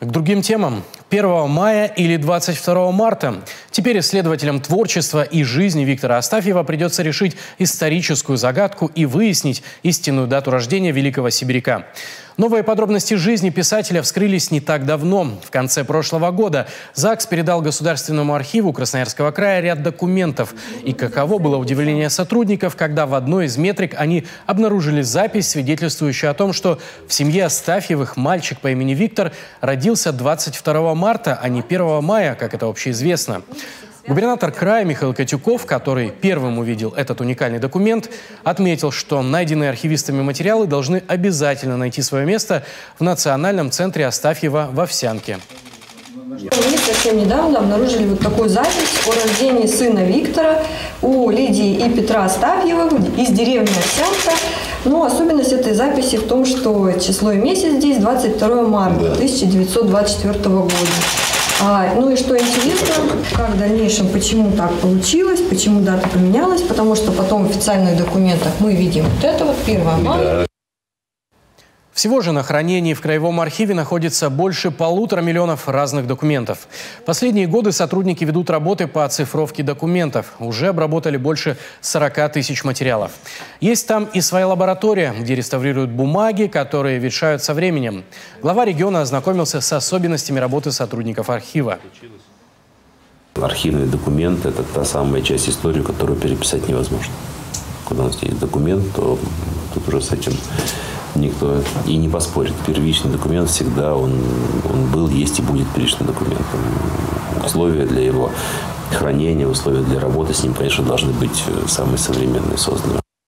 К другим темам. 1 мая или 22 марта. Теперь исследователям творчества и жизни Виктора Астафьева придется решить историческую загадку и выяснить истинную дату рождения великого сибиряка. Новые подробности жизни писателя вскрылись не так давно. В конце прошлого года ЗАГС передал Государственному архиву Красноярского края ряд документов. И каково было удивление сотрудников, когда в одной из метрик они обнаружили запись, свидетельствующую о том, что в семье Астафьевых мальчик по имени Виктор родился 22 марта, а не 1 мая, как это общеизвестно. Губернатор края Михаил Котюков, который первым увидел этот уникальный документ, отметил, что найденные архивистами материалы должны обязательно найти свое место в Национальном центре Астафьева в Овсянке. Мы совсем недавно обнаружили вот такую запись о рождении сына Виктора у Лидии и Петра Астафьевых из деревни Овсянка. Но особенность этой записи в том, что число и месяц здесь 22 марта 1924 года. А, ну и что интересно, как в дальнейшем, почему так получилось, почему дата поменялась, потому что потом в официальных документах мы видим вот это вот 1 мая. Всего же на хранении в Краевом архиве находится больше полутора миллионов разных документов. Последние годы сотрудники ведут работы по оцифровке документов. Уже обработали больше 40 тысяч материалов. Есть там и своя лаборатория, где реставрируют бумаги, которые ветшают со временем. Глава региона ознакомился с особенностями работы сотрудников архива. Архивный документ – это та самая часть истории, которую переписать невозможно. Когда у нас есть документ, то тут уже с этим никто и не поспорит. Первичный документ всегда он, он был, есть и будет первичным документом. Условия для его хранения, условия для работы с ним, конечно, должны быть самые современные созданы.